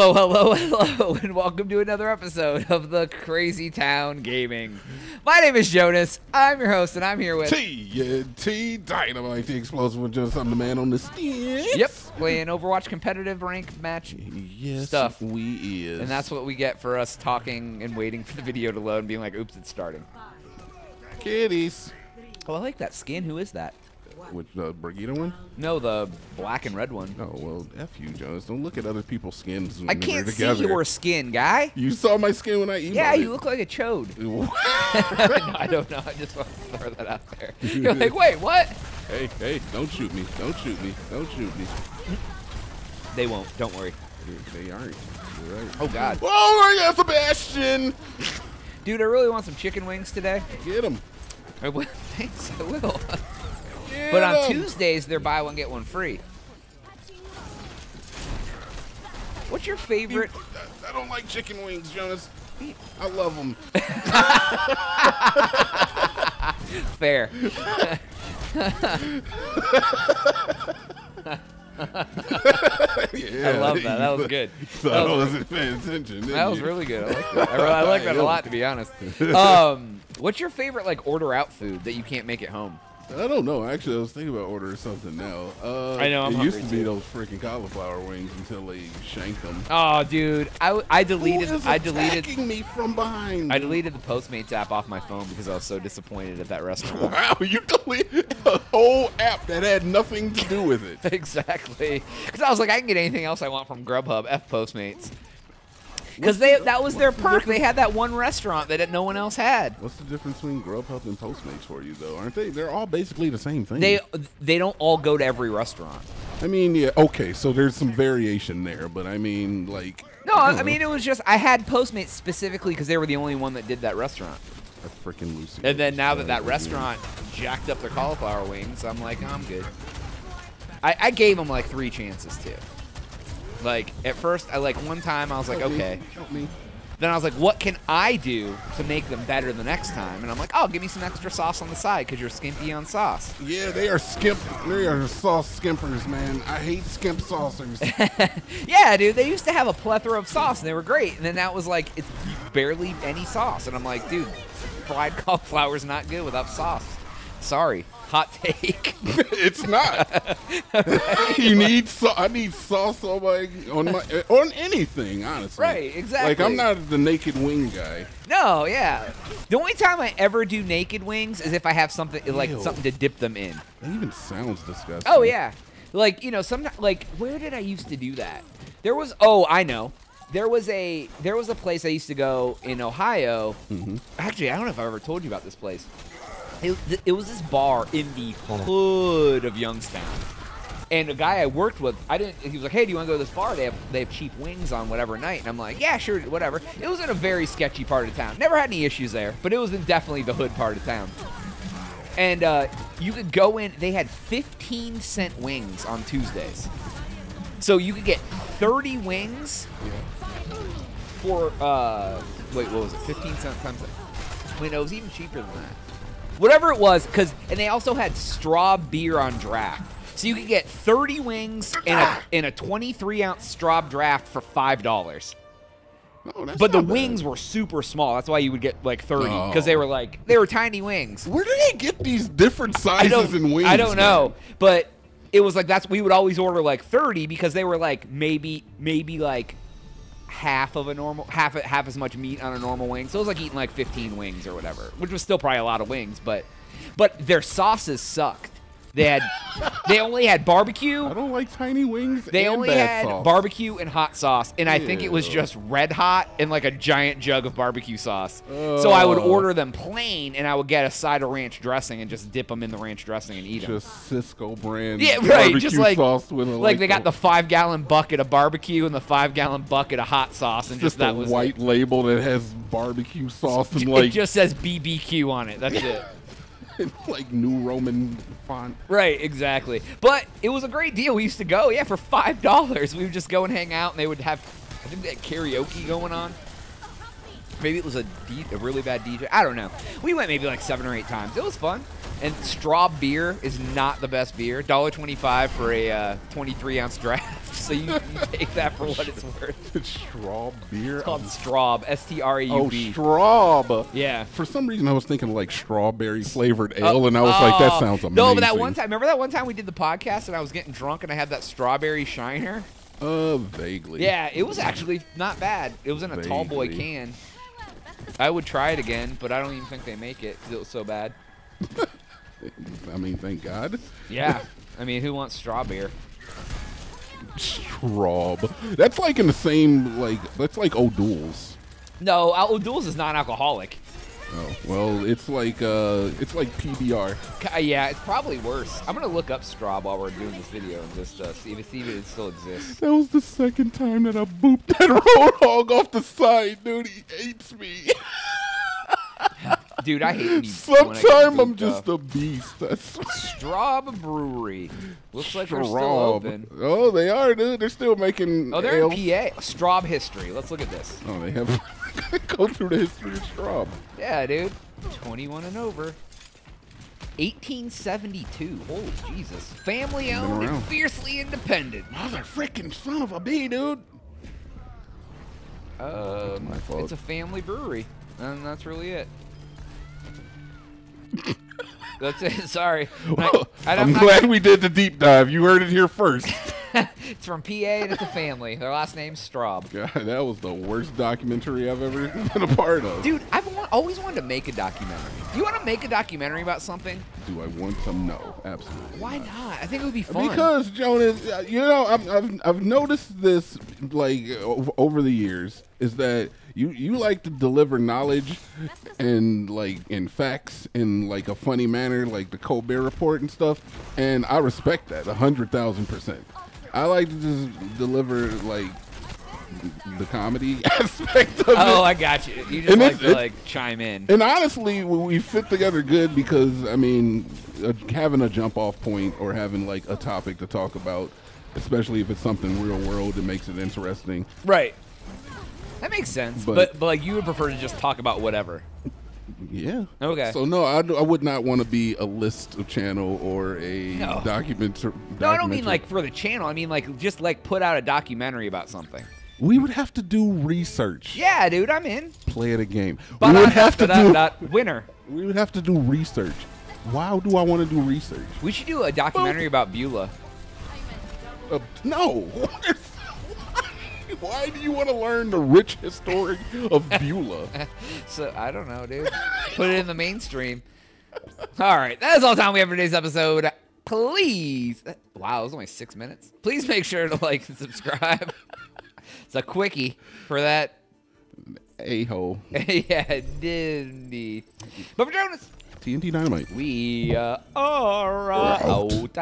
Hello, hello, hello, and welcome to another episode of the Crazy Town Gaming. My name is Jonas. I'm your host, and I'm here with TnT Dinomight, the explosive one, just I'm the man on the sticks. Yep, playing Overwatch competitive rank match, Yes, Stuff. we is. and that's what we get for us talking and waiting for the video to load and being like, "Oops, it's starting." kitties. Oh, I like that skin. Who is that? Which the Brigitte one? No, the black and red one. Oh well, f you, Jonas. Don't look at other people's skins. I can't see together. your skin, guy. You saw my skin when I emoted. Yeah, you look like a chode. I don't know. I just want to throw that out there. You're like, wait, what? hey, hey! Don't shoot me! Don't shoot me! Don't shoot me! They won't. Don't worry. They aren't. Right. Oh God, Oh my God, Sebastian! dude, I really want some chicken wings today. Get him! I will. Thanks, I will. Get But on him! Tuesdays, they're buy one get one free. What's your favorite? I don't like chicken wings, Jonas. I love them. Fair. yeah, I love that. That was good. So That I was- wasn't paying attention. didn't That was really good. I like that. I, really, I like that a lot, to be honest. Um, what's your favorite like order out food that you can't make at home? I don't know. Actually, I was thinking about ordering something now. Uh, I know, I'm it used to be too. those freaking cauliflower wings until they shanked them. Oh, dude, I, I deleted Who is I deleted me from behind? I deleted the Postmates app off my phone because I was so disappointed at that restaurant. Wow, you deleted a whole app that had nothing to do with it. exactly. Because I was like, I can get anything else I want from Grubhub. F Postmates. Because they that was their perk. They had that one restaurant that no one else had. What's the difference between Grubhub and Postmates for you, though? Aren't they? They're all basically the same thing. They they don't all go to every restaurant. I mean, yeah, okay, so there's some variation there, but I mean, like. No, I, I mean it was just I had Postmates specifically because they were the only one that did that restaurant. a freaking Lucy. And then now that that restaurant jacked up their cauliflower wings, I'm like, I'm good. I, I gave them like three chances too. Like at first, I like one time I was like, Help okay. help me. Then I was like, what can I do to make them better the next time? And I'm like, oh, give me some extra sauce on the side because you're skimpy on sauce. Yeah, they are skimp. They are sauce skimpers, man. I hate skimp saucers. Yeah, dude, they used to have a plethora of sauce and they were great. And then that was like, it's barely any sauce. And I'm like, dude, fried cauliflower's not good without sauce. Sorry. Hot take. it's not. you need so I need sauce on my on my on anything, honestly. Right, exactly. Like I'm not the naked wing guy. No, yeah. The only time I ever do naked wings is if I have something like Ew. something to dip them in. That even sounds disgusting. Oh yeah. Like, you know, some like where did I used to do that? There was oh, I know. There was a there was a place I used to go in Ohio. Mhm. Actually, I don't know if I ever told you about this place. It, it was this bar in the hood of Youngstown. And a guy I worked with, I didn't. He was like, "Hey, do you want to go to this bar? They have they have cheap wings on whatever night." And I'm like, "Yeah, sure, whatever." It was in a very sketchy part of town. Never had any issues there, but it was in definitely the hood part of town. And uh, you could go in. They had 15 cent wings on Tuesdays, so you could get 30 wings for uh, wait, what was it? 15 cent times. Wait, no, it was even cheaper than that. Whatever it was, because and they also had Straub beer on draft. So you could get 30 wings in a in a 23 ounce Straub draft for five dollars. Oh, But the bad. wings were super small. That's why you would get like 30 because they Oh. were like they were tiny wings. Where do they get these different sizes and wings? I don't man? know, but it was like that's we would always order like 30 because they were like maybe maybe like half of a normal half half as much meat on a normal wing. So it was like eating like 15 wings or whatever, which was still probably a lot of wings, but but their sauces sucked. They had they only had barbecue. I don't like tiny wings. They only had sauce. barbecue and hot sauce, and I think it was just red hot and like a giant jug of barbecue sauce. So I would Oh. order them plain, and I would get a side of ranch dressing and just dip them in the ranch dressing and eat them. Just Sysco brand. Yeah, right. barbecue Just like sauce with a, like they got the five gallon bucket of barbecue and the five gallon bucket of hot sauce, and just, just that a was white It. label that has barbecue sauce and it like just says BBQ on it. That's it. like new Roman font. Right, exactly. But it was a great deal. We used to go, yeah, for five dollars. We would just go and hang out, and they would have, I think they had karaoke going on. Maybe it was a, a really bad DJ. I don't know. We went maybe like seven or eight times. It was fun. And Straub beer is not the best beer. $1.25 for a uh, 23 ounce draft. So you, Take that for what it's worth. It's Straub beer. It's called Straub. S T R A U oh, B. straub. Yeah. For some reason, I was thinking like strawberry flavored ale, and I was like, that Oh. sounds amazing. No, but that one time, remember that one time we did the podcast and I was getting drunk and I had that strawberry shiner? Uh, vaguely. Yeah, it was actually not bad. It was in a tall boy can. I would try it again, but I don't even think they make it because it was so bad. I mean, thank God. Yeah. I mean, who wants Straub beer? Straub. That's like in the same like. That's like O'Doul's. No, Al- O'Doul's is non-alcoholic. Oh well, it's like uh, it's like PBR. Yeah, it's probably worse. I'm gonna look up Straub while we're doing this video and just uh, see if see if it still exists. That was the second time that I booped that roadhog off the side, dude. He hates me. Dude, I hate when you. when I get Sometime I'm just a beast. That's Straub Brewery. Looks like they're still open. Oh, they are, dude. They're still making. Oh, they're ales. in PA. Straub history. Let's look at this. Oh, they have. Go through the history of Straub. Yeah, dude. 21 and over. 1872. Holy Jesus. Family owned and fiercely independent. Mother freaking son of a bee, dude. Um, my fault. It's a family brewery. And that's really it. That's it. Sorry. Well, I- I'm not- glad we did the deep dive. You heard it here first. it's from PA and it's a family. Their last name's Straub. God, that was the worst documentary I've ever been a part of. Dude, I've wa- always wanted to make a documentary. You want to make a documentary about something? Do I want to know? Absolutely. Why not. not? I think it would be fun. Because Jonas, uh, you know, I've, I've I've noticed this like over the years is that you you like to deliver knowledge and like in facts in like a funny manner, like the Colbert Report and stuff, and I respect that a hundred thousand percent. I like to just deliver like the comedy aspect of it. Oh, I got you. You just And like to it- like chime in. And honestly, we fit together good because I mean, uh, having a jump off point or having like a topic to talk about, especially if it's something real world, it makes it interesting. Right. That makes sense. But, But- but like you would prefer to just talk about whatever. Yeah. Okay. So no, I, I would not want to be a list of channel or a No. document. No, I don't mean like for the channel. I mean like just like put out a documentary about something. We would have to do research. Yeah, dude, I'm in. Play it a game. But we would have to do. winner. We would have to do research. Why do I want to do research? We should do a documentary about Beulah. Uh, no. Why do you want to learn the rich history of Beulah? So I don't know, dude. Put it in the mainstream. All right, that is all the time we have for today's episode. Please, wow, it was only six minutes. Please make sure to like and subscribe. it's a quickie for that. A hole. yeah, Disney. But for Jonas, TnT Dinomight. we uh, are out.